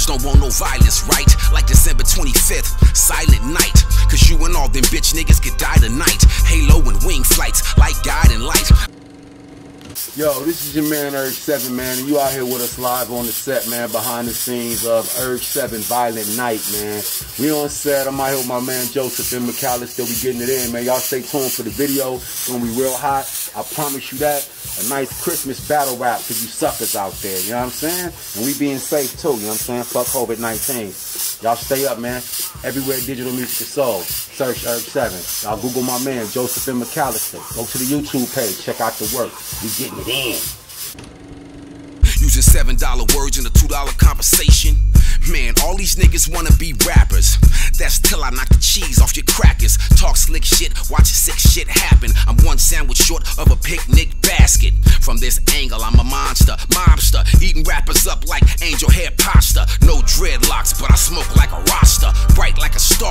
Bitches don't want no violence, right? Like December 25th, silent night. Cause you and all them bitch niggas could die tonight. Halo and wing flights, like guide and light. Yo, this is your man URG7, man, you out here with us live on the set, man, behind the scenes of URG7 Violent Night, man. We on set. I'm out here with my man Joseph J McAllister. We getting it in, man. Y'all stay tuned for the video. It's gonna be real hot. I promise you that. A nice Christmas battle rap for you suckers out there, you know what I'm saying? And we being safe too, you know what I'm saying? Fuck COVID-19. Y'all stay up, man. Everywhere digital music is sold. Search URG7. Y'all Google my man, Joseph J McAllister. Go to the YouTube page, check out the work. We getting it in. Using seven dollar words in a two dollar conversation. Man, all these niggas wanna be rappers. That's till I knock the cheese off your crackers. Talk slick shit, watch sick shit happen sandwich short of a picnic basket. From this angle, I'm a monster, mobster, eating rappers up like angel hair pasta. No dreadlocks, but I smoke like a roster, bright like a star